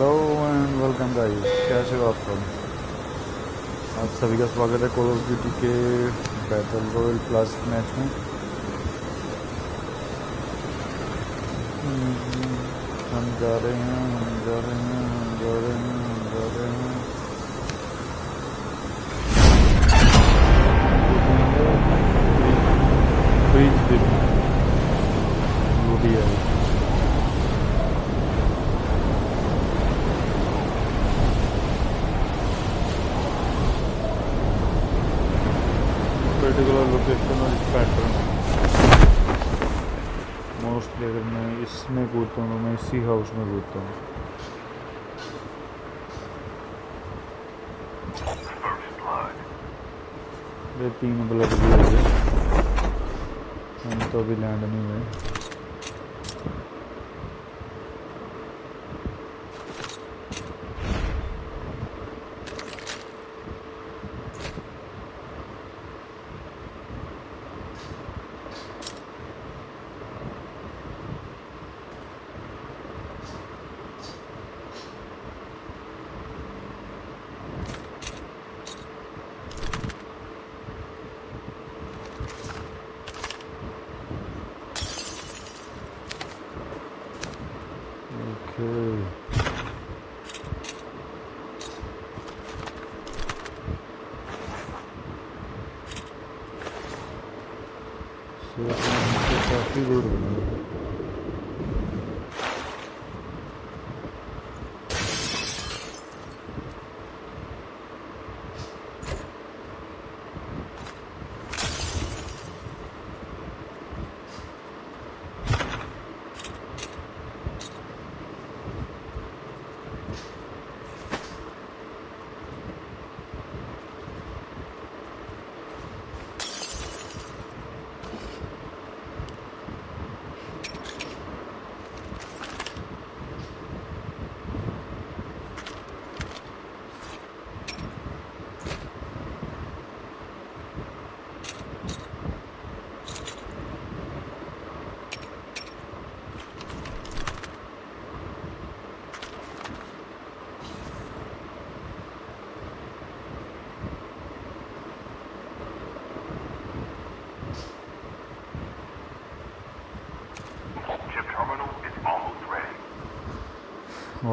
Hello and welcome guys कैसे हो आप सब? आप सभी का स्वागत है कॉल ऑफ़ ड्यूटी के बैटल रॉयल प्लस मैच में। हम्म, हम जा रहे हैं हम जा रहे हैं हम जा रहे हैं हम जा रहे हैं। फ्रीज भी लूटी है पर्टिकुलर लोकेशन और पैटर्न मोस्टली अगर मैं इसमें कूदता हूँ तो मैं इसी हाउस में कूदता हूँ ये तीन ब्लड भी हो गए हम तो अभी लैंड नहीं हुए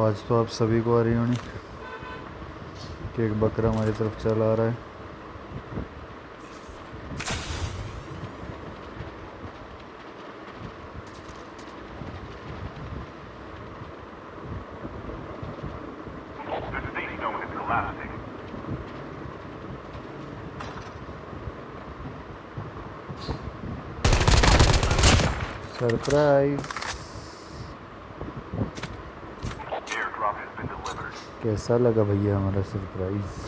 आवाज़ तो आप सभी को आ रही होनी कि एक बकरा हमारी तरफ़ चला आ रहा है. सरप्राइज़ कैसा लगा भैया हमारा सरप्राइज़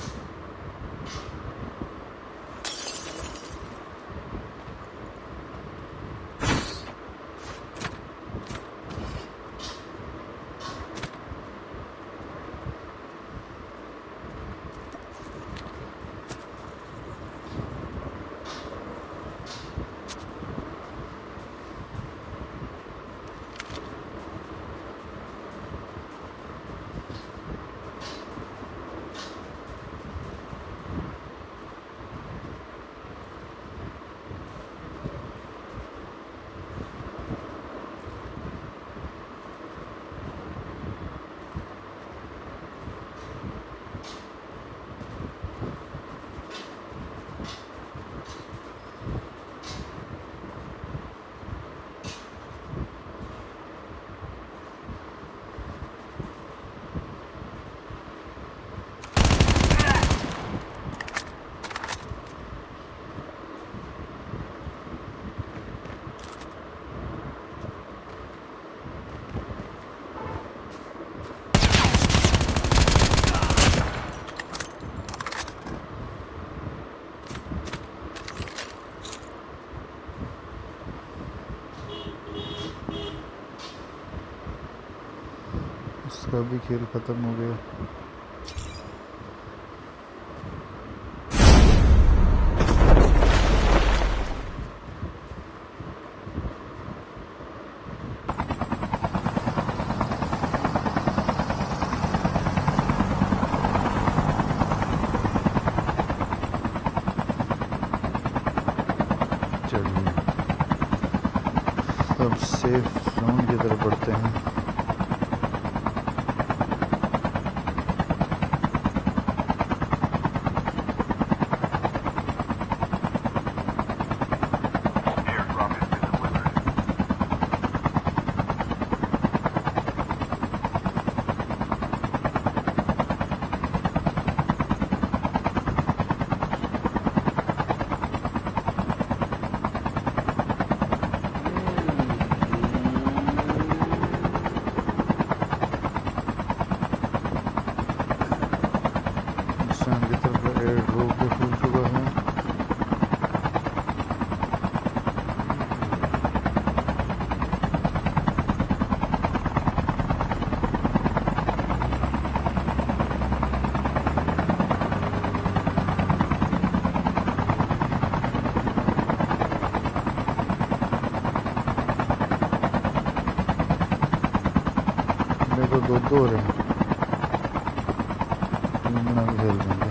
उसका भी खेल ख़त्म हो गया तो अब सेफ़ जोन की तरफ़ बढ़ते हैं Airdrop has been delivered. Stand की तरफ़ एयर ड्रॉप भी खुल चुका है मेरे तो दो दो हो रहे हैं तीन बना के खेल रहे हैं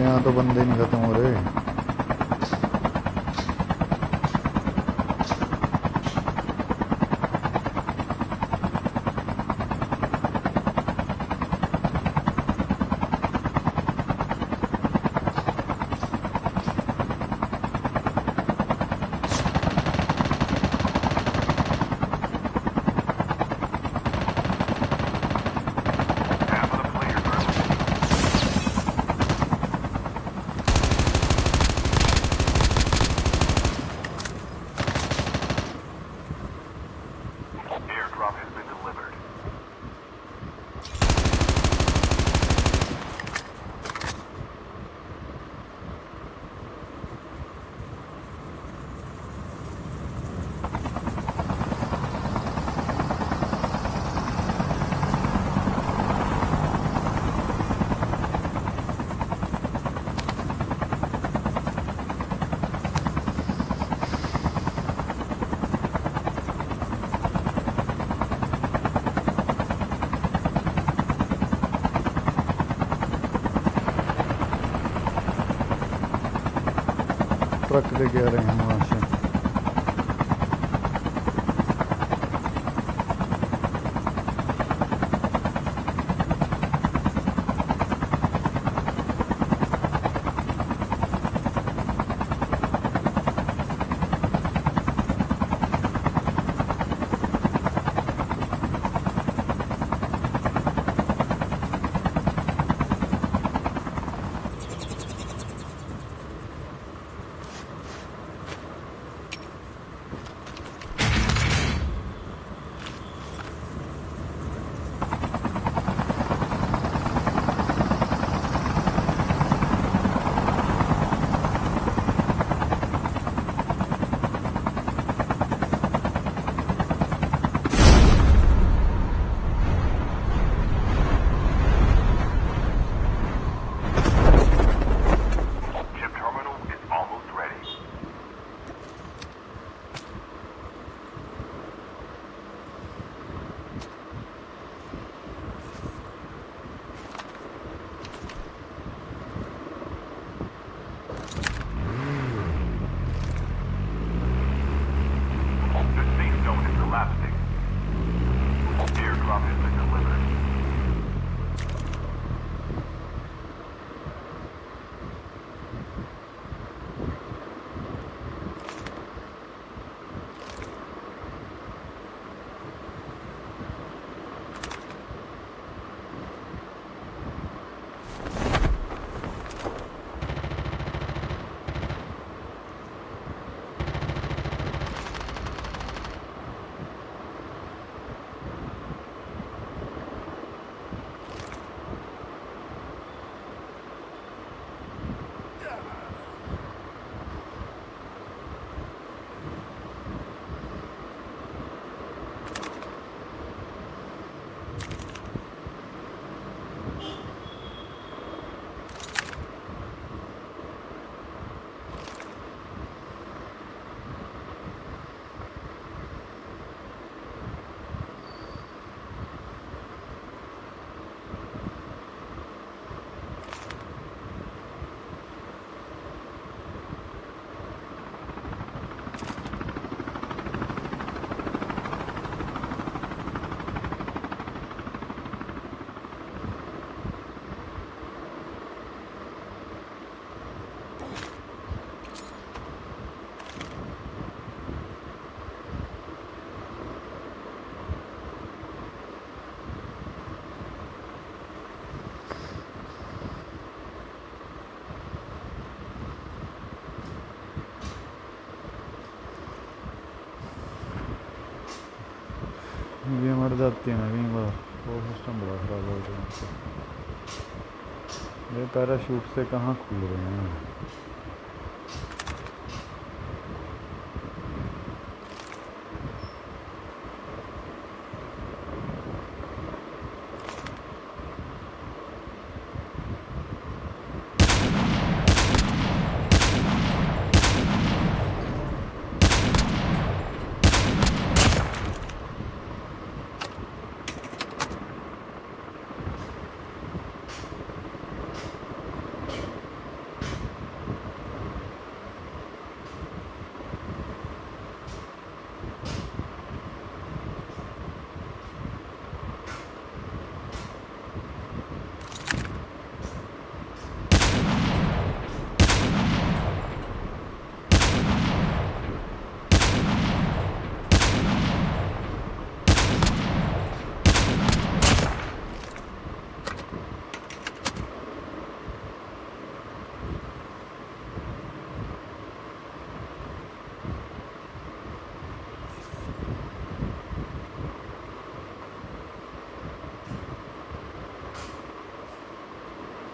यहाँ तो बंदे नहीं खत्म ट्रक लेके आ रहे हैं सिमट जाती है ना बार वो सिस्टम बड़ा ख़राब हो गया ये पैराशूट से कहाँ खुल रहे हैं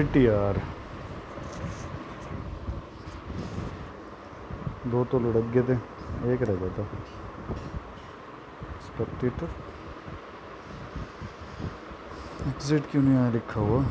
शिट यार। दो तो लुढ़क गए थे, एक रह गया था। एग्जिट क्यों नहीं आया लिखा हुआ?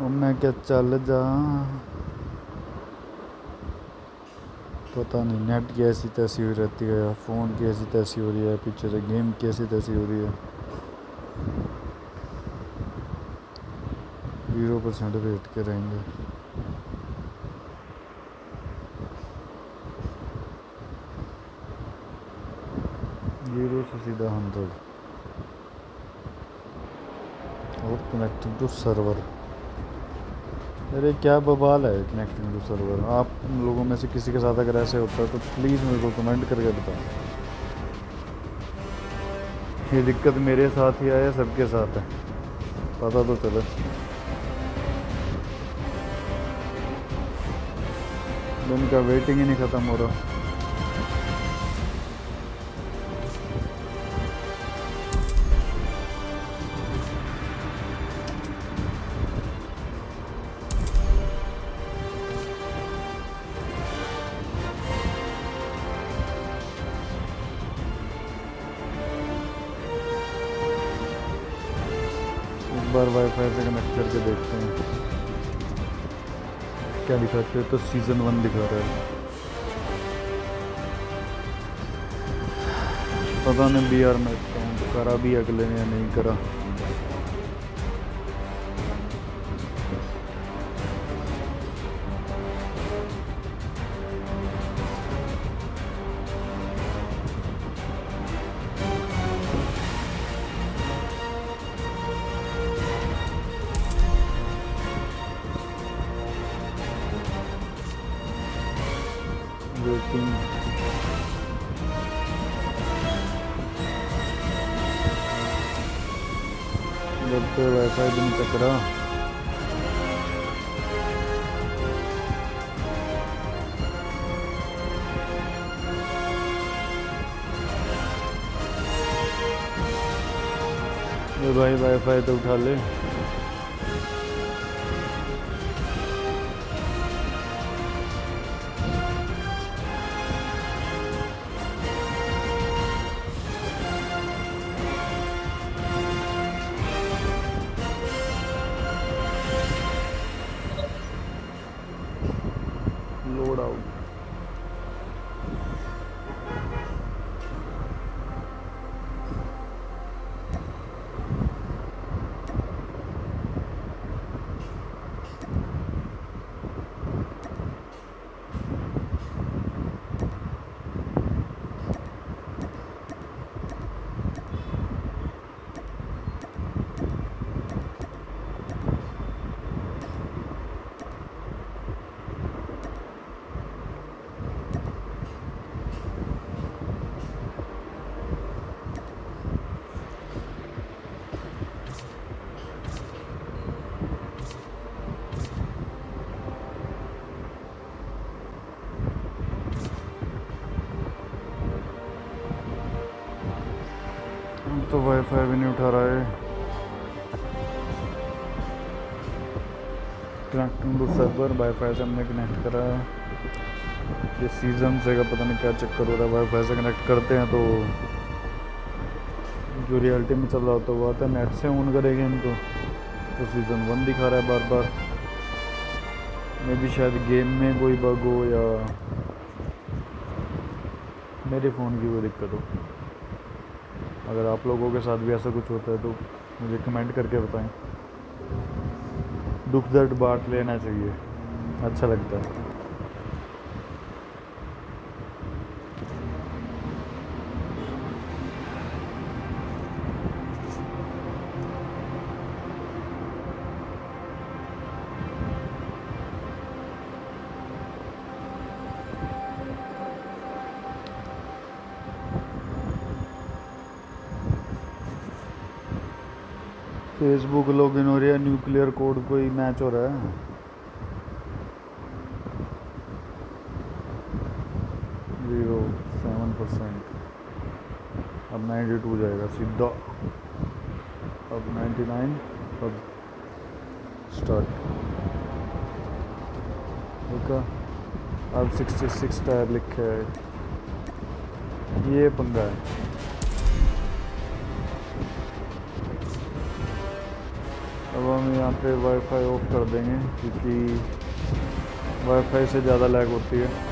मैं क्या चल जा? पता नहीं नेट की ऐसी तैसी हुई रहती है फ़ोन की ऐसी तैसी हो रही है, पीछे से गेम की ऐसी तैसी हो रही है? ज़ीरो परसेंट वेट के रहेंगे ज़ीरो से सीधा हंड्रेड और कनेक्टिंग टू सर्वर अरे क्या बवाल है कनेक्टिंग टू सर्वर आप लोगों में से किसी के साथ अगर ऐसे होता है तो प्लीज़ मेरे को कमेंट करके बताओ। ये दिक्कत मेरे साथ ही आया, सबके साथ है। पता तो चले। दिन का वेटिंग ही नहीं ख़त्म हो रहा। हो हैं तो सीज़न वन दिखा रहा है। पता नहीं बी आर में करा भी अगले ने या नहीं करा। जब वाईफाई भी नहीं ये भाई वाईफाई तो उठा ले। वाईफाई से हमने कनेक्ट करा है। ये सीज़न से का पता नहीं क्या चक्कर हो रहा है। वाईफाई से कनेक्ट करते हैं तो जो रियलिटी में चल रहा होता है वो आता है। नेट से ऑन करेंगे इनको। तो सीज़न वन दिखा रहा है बार बार। मे भी शायद गेम में कोई बग हो या मेरे फ़ोन की कोई दिक्कत हो। अगर आप लोगों के साथ भी ऐसा कुछ होता है तो मुझे कमेंट करके बताएँ। दुख दर्द बांट लेना चाहिए। अच्छा लगता है। फेसबुक लॉगिन हो रहा है न्यूक्लियर कोड कोई मैच हो रहा है? अब नाइन्टी टू जाएगा, सीधा। अब नाइन्टी नाइन अब स्टार्ट देखा अब सिक्सटी सिक्स टायर लिखे है। ये पंगा है। अब हम यहाँ पे वाईफाई ऑफ़ कर देंगे, क्योंकि वाईफाई से ज़्यादा लैग होती है।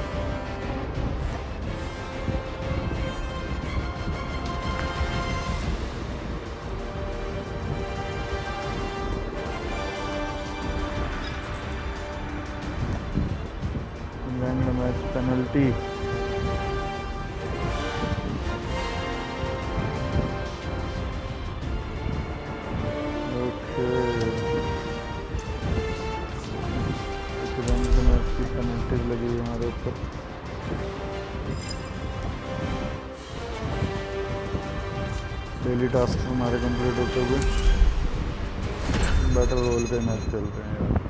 हमारे ऊपर डेली टास्क हमारे कंप्लीट होते हुए। बैटल रोल पे मैच चलते हैं यार।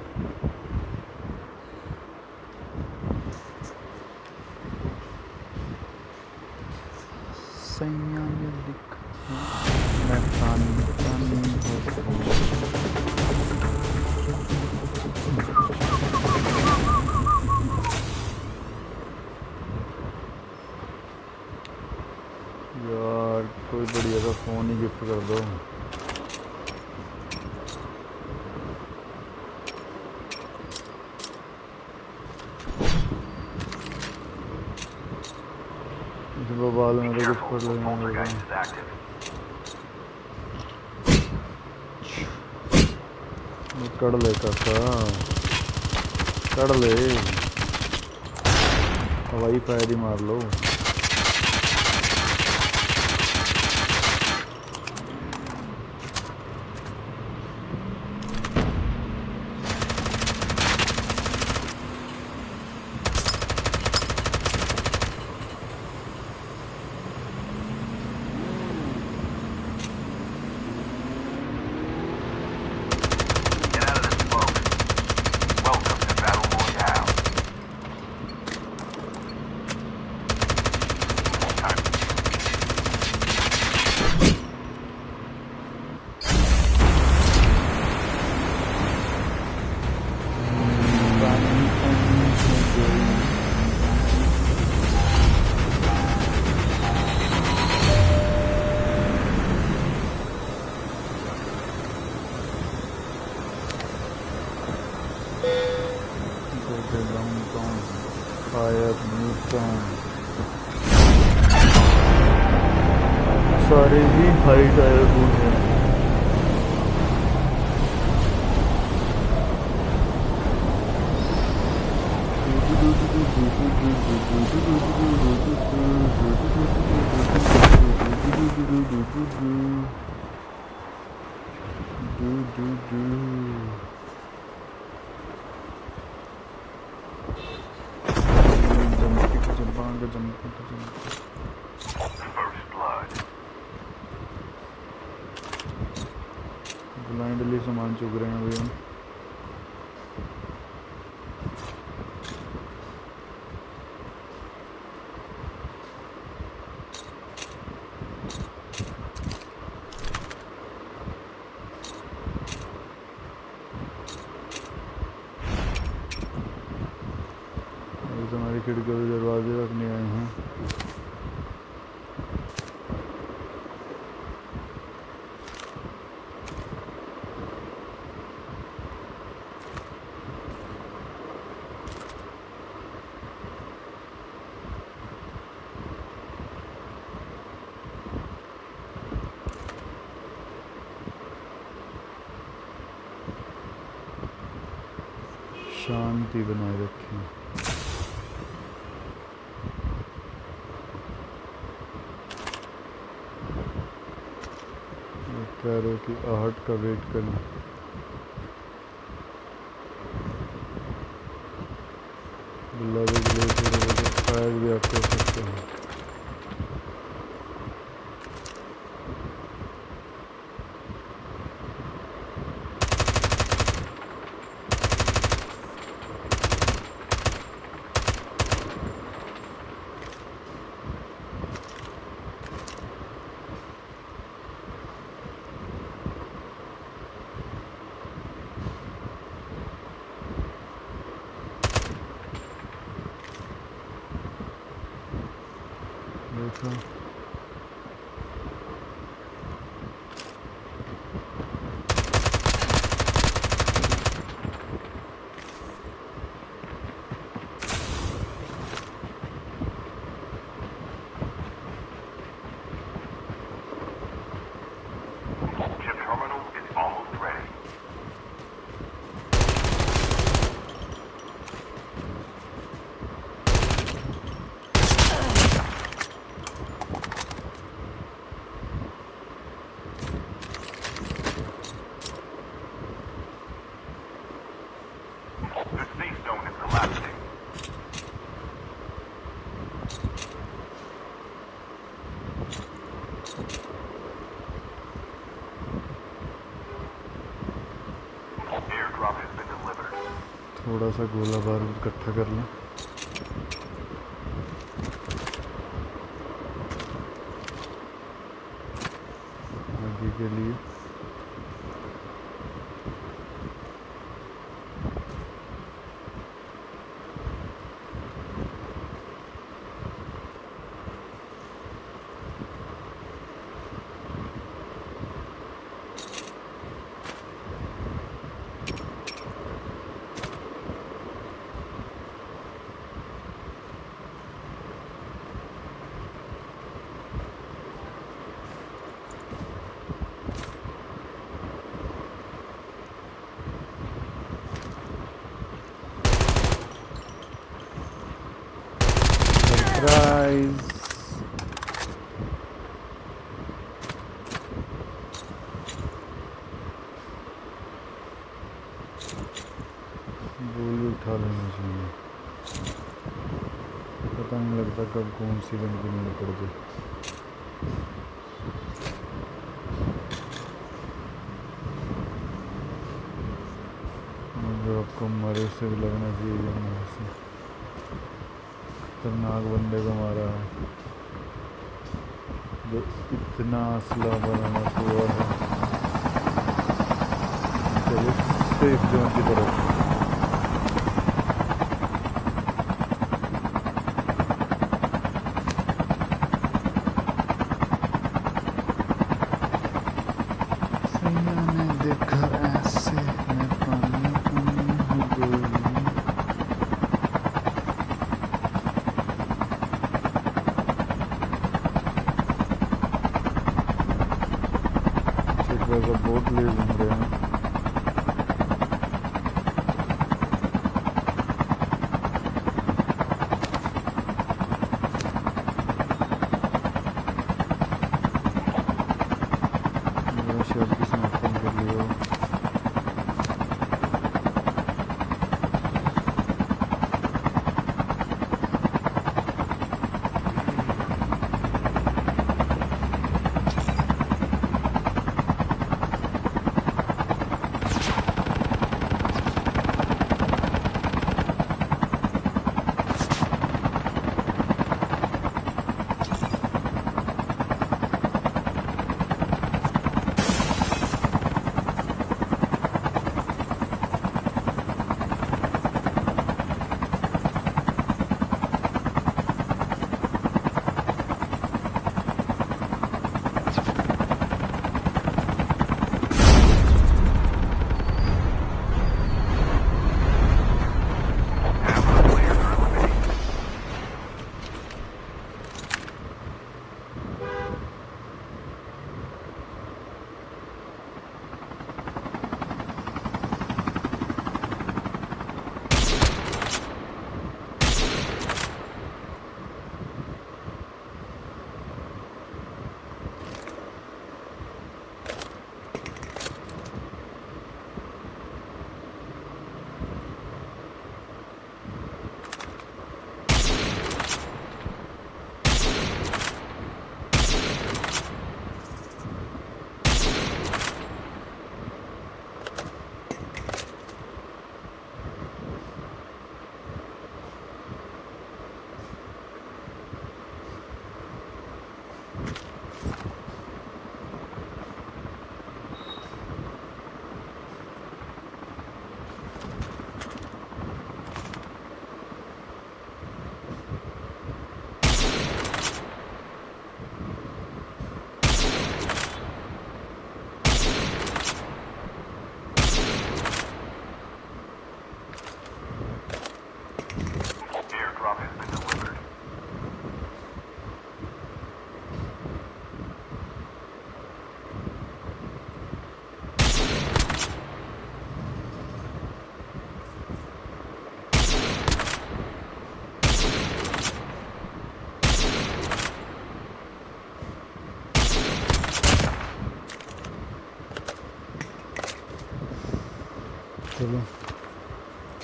शांति बनाए रखें रहे हो कि आहट का वेट करें। थोड़ा सा गोला बारूद इकट्ठा कर लें। के लिए सरप्राइज़ गोली उठा लेनी चाहिए कौन सी गन की नींद पड़ जाए जो आपको मरे से भी लगना चाहिए खतरनाक बंदे को मारा है। जो इतना असला बरामद हुआ है। चलो सेफ़ जोन की तरफ़।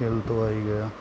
किल तो आ ही गया।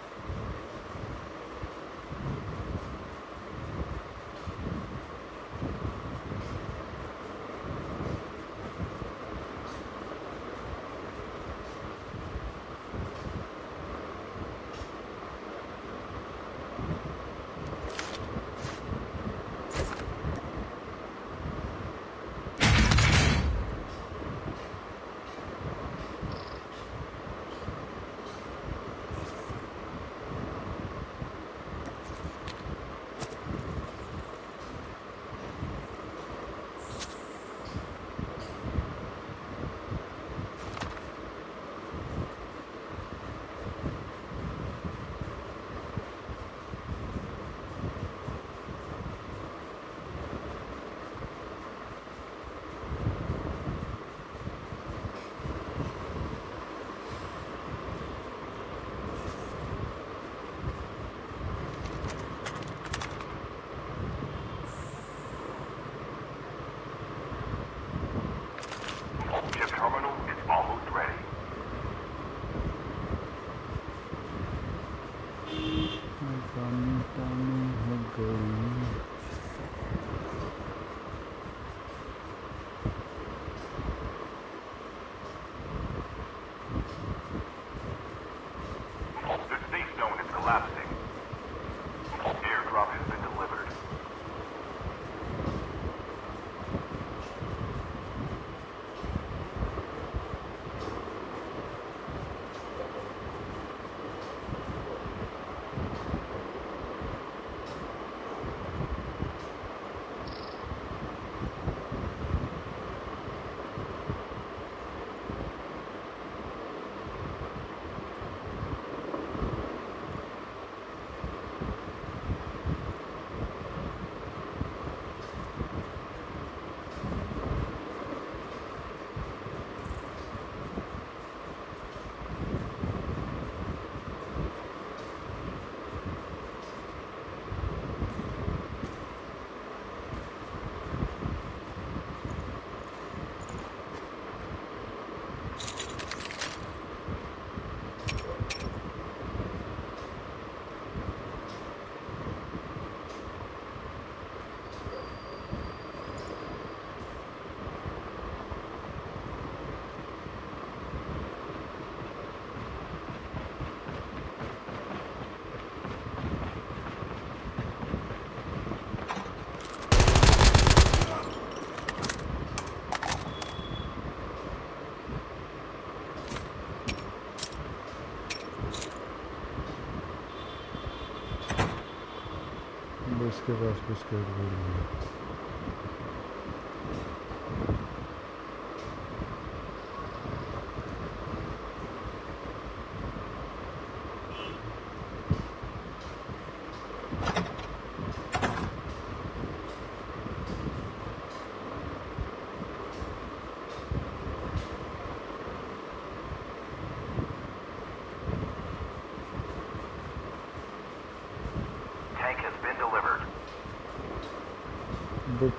बस के पास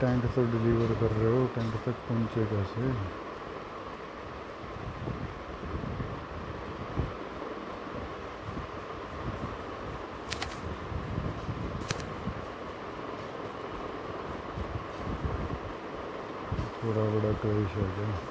टैंक तो डिलीवर कर रहे हो टैंक तक पहुँचे कैसे थोड़ा बड़ा क्रेश है क्या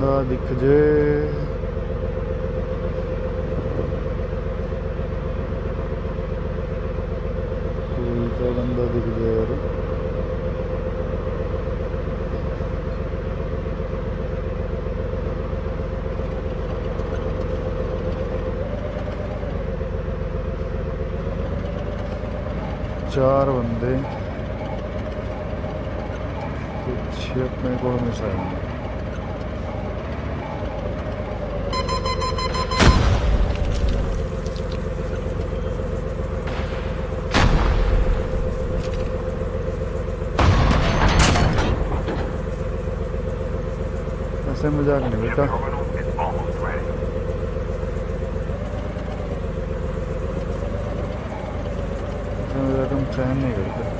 जे। तो बंदा दिख यार। चार बंदे कुछ अपने को मिस आएँगे ऐसे मज़ाक नहीं Chip बेटा terminal is almost ready. ऐसे मज़ाक हम सहन नहीं करते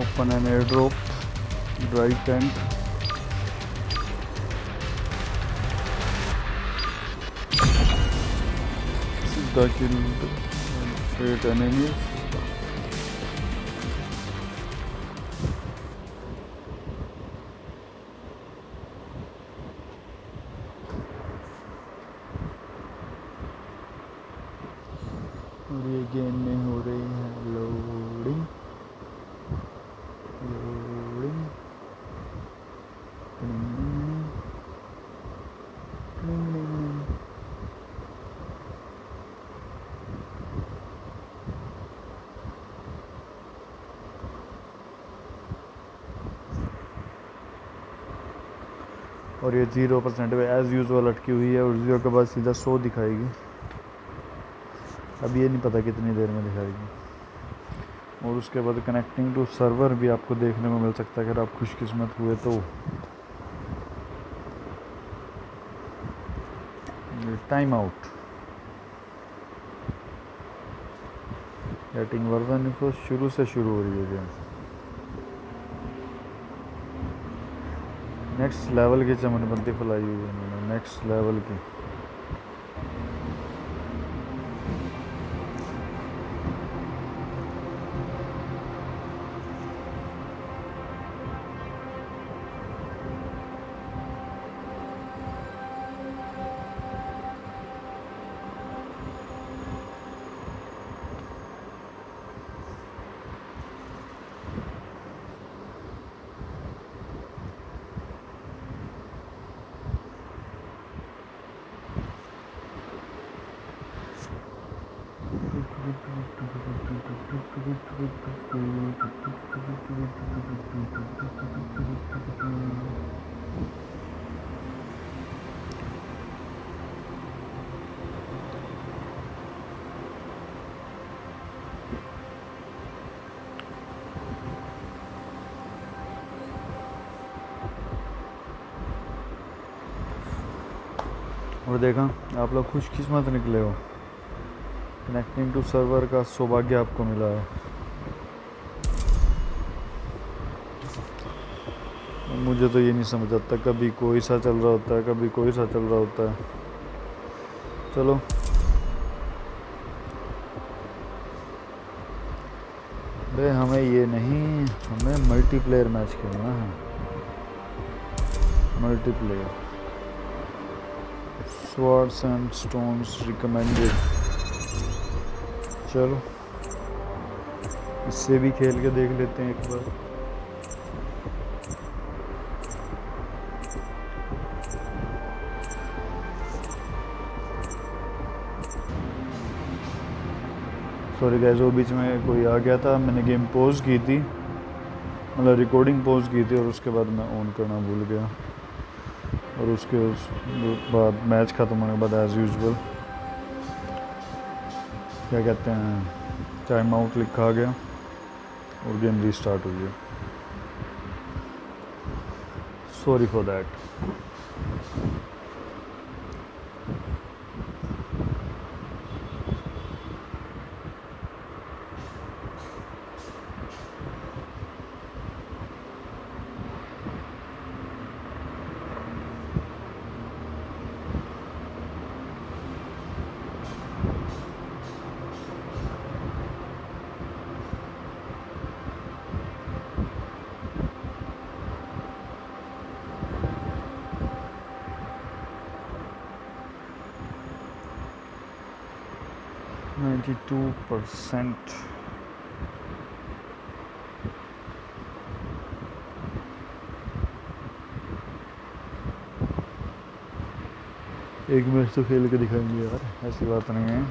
Open an airdrop. Dry tent the killed and create enemies. और ये ज़ीरो परसेंट पे एज़ यूजल अटकी हुई है और ज़ीरो के बाद सीधा सौ दिखाएगी। अब ये नहीं पता कितनी देर में दिखाएगी। और उसके बाद कनेक्टिंग टू सर्वर भी आपको देखने को मिल सकता है। अगर आप खुशकिस्मत हुए तो। टाइम आउट गेटिंग वर्जन शुरू से शुरू हो रही है गेम नेक्स्ट लेवल की चमनबंदी फैलाई हुई है नेक्स्ट लेवल की। और देखा, आप लोग खुशकिस्मत निकले हो। कनेक्टिंग टू सर्वर का सौभाग्य आपको मिला है। मुझे तो ये नहीं समझ आता, कभी कोई सा चल रहा होता है, कभी कोई सा चल रहा होता है। चलो। अरे हमें ये नहीं, हमें मल्टीप्लेयर मैच खेलना है। Multiplayer swords and stones recommended. चलो। इससे भी खेल के देख लेते हैं एक बार। सॉरी गैस वो बीच में कोई आ गया था। मैंने गेम पोज की थी। मतलब रिकॉर्डिंग पोज की थी और उसके बाद मैं ऑन करना भूल गया। और उसके उस बाद मैच ख़त्म होने के बाद एज़ यूजल क्या कहते हैं टाइम आउट लिखा गया और गेम रीस्टार्ट हुई है sorry for that ninety two percent एक मैच तो खेल के दिखाएँगे यार, ऐसी बात नहीं है।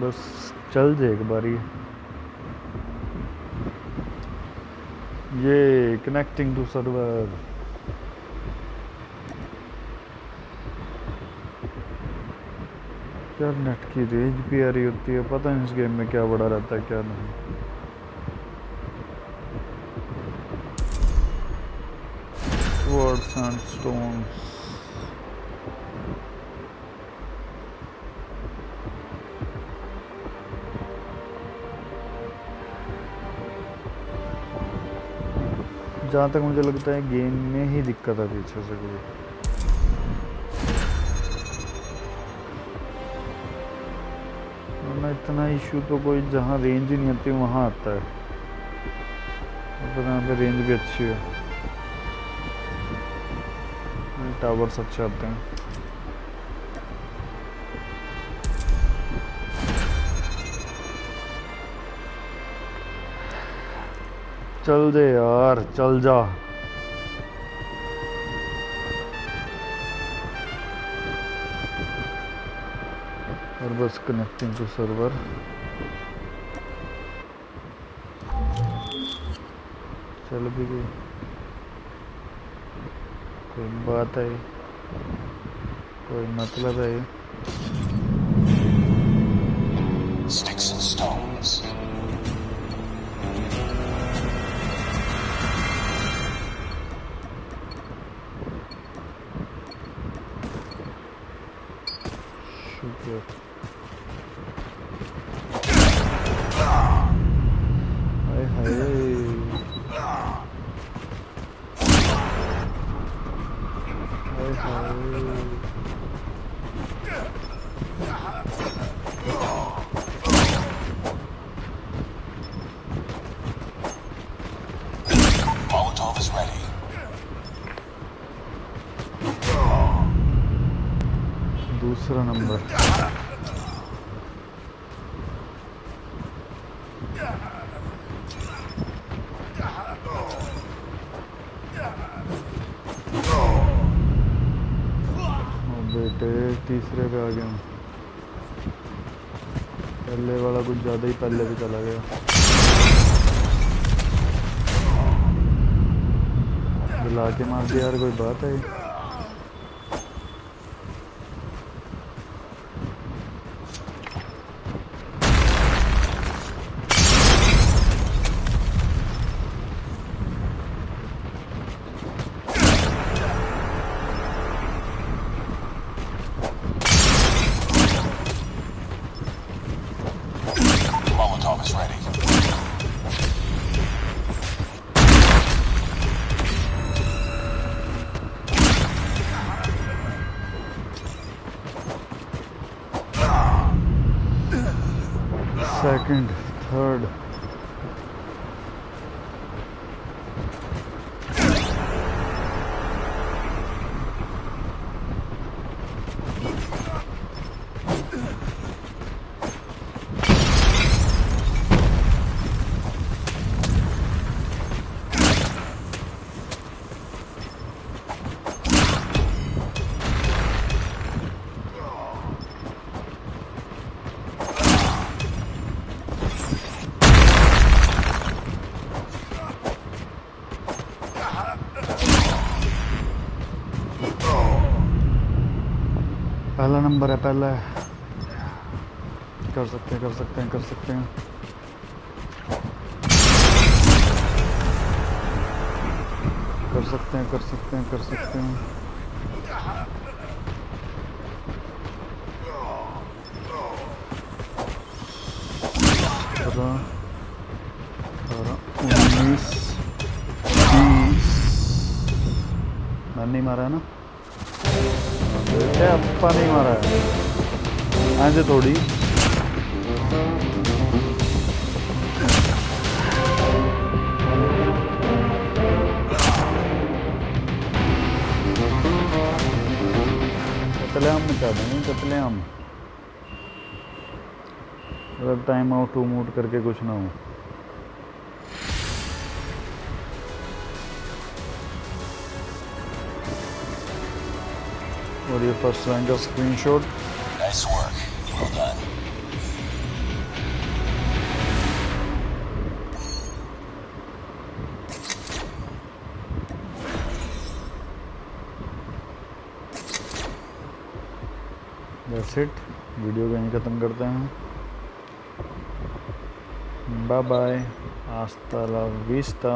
बस चल जाए एक बारी ये। कनेक्टिंग टू सर्वर यार नेट की रेंज भी आ रही होती है, पता नहीं इस गेम में क्या बड़ा रहता है, क्या नहीं Swords and. जहाँ तक मुझे लगता है गेम में ही दिक्कत है पीछे से कोई इतना इशू तो कोई जहाँ रेंज ही नहीं आती वहाँ आता है। और यहाँ पे रेंज भी अच्छी है। टावर्स अच्छे आते हैं। चल दे यार, चल जा। और connecting to server चल भी गई कोई बात है कोई मतलब है Sticks and stones. ज़्यादा ही पहले भी चला गया। दिला के मार दिया यार कोई बात है? नंबर है पहला। कर सकते हैं, कर सकते हैं, कर सकते हैं। कर सकते हैं, कर सकते हैं, कर सकते हैं। उन्नीस, बीस। मैंने नहीं मारा है ना? नहीं मारा है। ऐसे थोड़ी। कतलेआम मचा देंगे कतलेआम। टाइम आउट टू मूट करके कुछ ना हो। ये फ़र्स्ट रैंक का Nice work. Well done. That's it video को यहीं ख़त्म करते हैं। बाय बाय आस्ता ला विस्ता